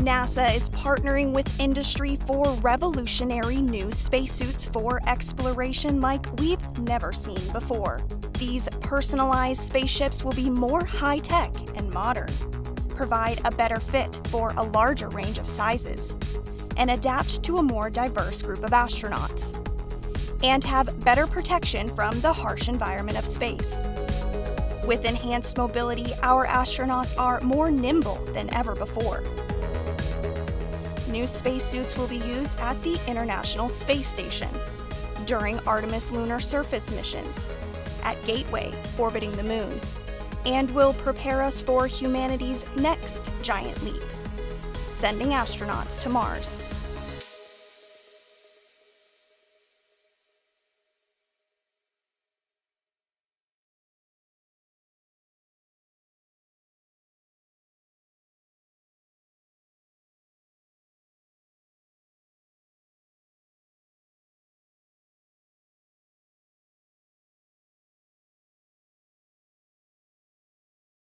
NASA is partnering with industry for revolutionary new spacesuits for exploration like we've never seen before. These personalized spaceships will be more high tech and modern, provide a better fit for a larger range of sizes, and adapt to a more diverse group of astronauts, and have better protection from the harsh environment of space. With enhanced mobility, our astronauts are more nimble than ever before. New spacesuits will be used at the International Space Station, during Artemis lunar surface missions, at Gateway orbiting the Moon, and will prepare us for humanity's next giant leap sending astronauts to Mars.